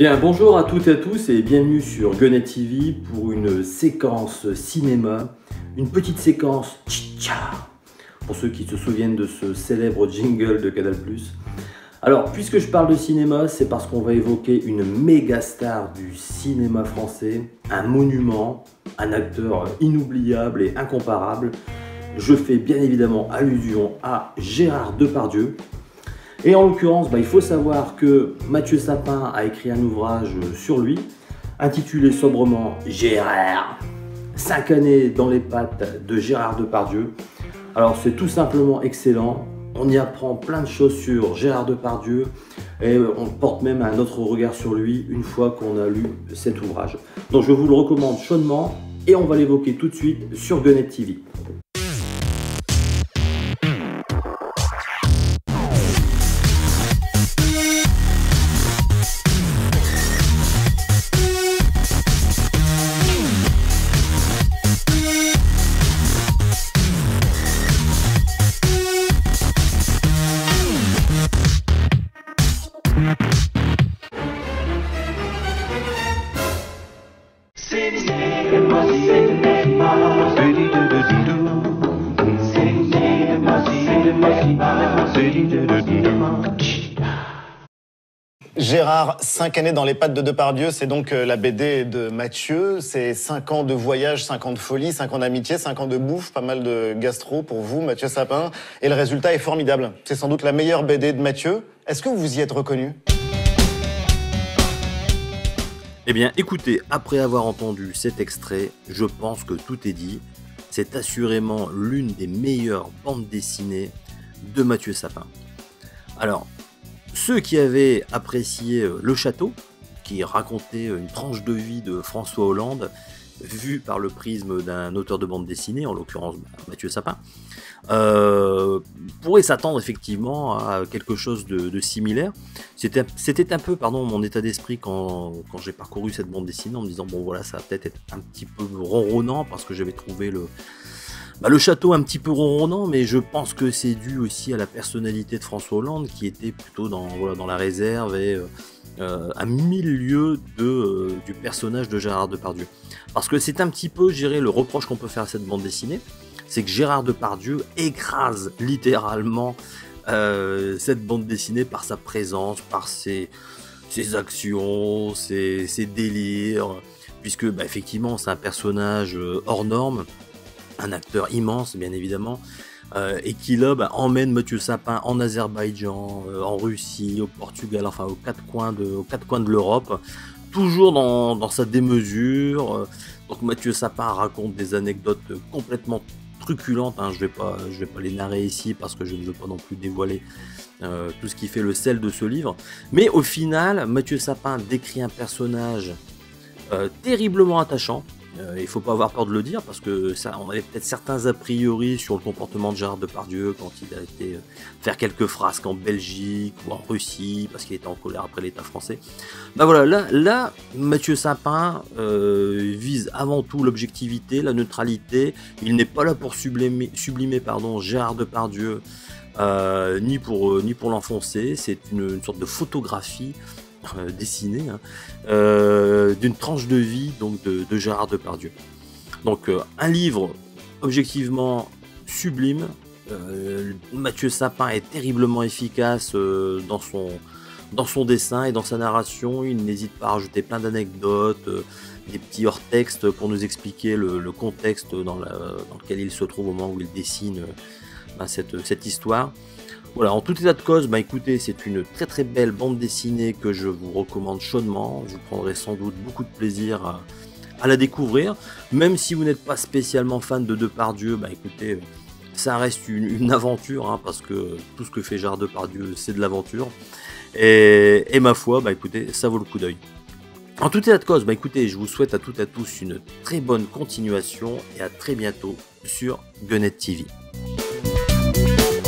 Bien, bonjour à toutes et à tous et bienvenue sur Gunnet TV pour une séquence cinéma, une petite séquence tcha pour ceux qui se souviennent de ce célèbre jingle de Canal+. Alors, puisque je parle de cinéma, c'est parce qu'on va évoquer une méga star du cinéma français, un monument, un acteur inoubliable et incomparable. Je fais bien évidemment allusion à Gérard Depardieu, et en l'occurrence, bah, il faut savoir que Mathieu Sapin a écrit un ouvrage sur lui, intitulé sobrement Gérard, 5 années dans les pattes de Gérard Depardieu. Alors c'est tout simplement excellent, on y apprend plein de choses sur Gérard Depardieu et on porte même un autre regard sur lui une fois qu'on a lu cet ouvrage. Donc je vous le recommande chaudement et on va l'évoquer tout de suite sur Gunnet TV. City, Gérard, cinq années dans les pattes de Depardieu, c'est donc euh, la BD de Mathieu. C'est cinq ans de voyage, cinq ans de folie, cinq ans d'amitié, cinq ans de bouffe, pas mal de gastro pour vous, Mathieu Sapin. Et le résultat est formidable. C'est sans doute la meilleure BD de Mathieu. Est-ce que vous vous y êtes reconnu? Eh bien, écoutez, après avoir entendu cet extrait, je pense que tout est dit. C'est assurément l'une des meilleures bandes dessinées de Mathieu Sapin. Alors, ceux qui avaient apprécié euh, Le Château, qui racontait une tranche de vie de François Hollande, vue par le prisme d'un auteur de bande dessinée, en l'occurrence bah, Mathieu Sapin, euh, pourraient s'attendre effectivement à quelque chose de, similaire. C'était un peu pardon, mon état d'esprit quand j'ai parcouru cette bande dessinée en me disant bon voilà ça va peut-être être un petit peu ronronnant parce que j'avais trouvé le, bah, le château un petit peu ronronnant, mais je pense que c'est dû aussi à la personnalité de François Hollande qui était plutôt dans, la réserve et euh, euh à mille lieues euh, du personnage de Gérard Depardieu. Parce que c'est un petit peu, je le reproche qu'on peut faire à cette bande dessinée, c'est que Gérard Depardieu écrase littéralement cette bande dessinée par sa présence, par ses, actions, ses, ses délires, puisque bah, effectivement c'est un personnage hors norme un acteur immense bien évidemment, euh, et qui là bah, emmène Mathieu Sapin en Azerbaïdjan, euh, en Russie, au Portugal, enfin aux quatre coins de, l'Europe, toujours dans, sa démesure. Donc Mathieu Sapin raconte des anecdotes complètement truculentes, hein. je vais pas, vais pas les narrer ici parce que je ne veux pas non plus dévoiler euh, tout ce qui fait le sel de ce livre. Mais au final, Mathieu Sapin décrit un personnage terriblement attachant, euh, il faut pas avoir peur de le dire parce que ça, on avait peut-être certains a priori sur le comportement de Gérard Depardieu quand il a été euh, faire quelques frasques en Belgique ou en Russie parce qu'il était en colère après l'État français. Ben voilà, là, Mathieu Sapin euh, vise avant tout l'objectivité, la neutralité. Il n'est pas là pour sublimer, pardon, Gérard Depardieu. ni pour, ni pour l'enfoncer, c'est une, sorte de photographie euh, dessiné hein, euh, d'une tranche de vie donc de, Gérard Depardieu. Donc euh, un livre objectivement sublime. Mathieu Sapin est terriblement efficace dans son dans son dessin et dans sa narration. Il n'hésite pas à rajouter plein d'anecdotes, des petits hors-textes pour nous expliquer le, contexte dans, lequel il se trouve au moment où il dessine cette, histoire. Voilà, en tout état de cause, bah écoutez, c'est une très très belle bande dessinée que je vous recommande chaudement. Vous prendrez sans doute beaucoup de plaisir à, la découvrir. Même si vous n'êtes pas spécialement fan de Depardieu, bah écoutez, ça reste une, aventure, hein, parce que tout ce que fait Gérard Depardieu, c'est de l'aventure. Et, et, ma foi, bah écoutez, ça vaut le coup d'œil. En tout état de cause, bah écoutez, je vous souhaite à toutes et à tous une très bonne continuation et à très bientôt sur Gunnet TV. Thank you.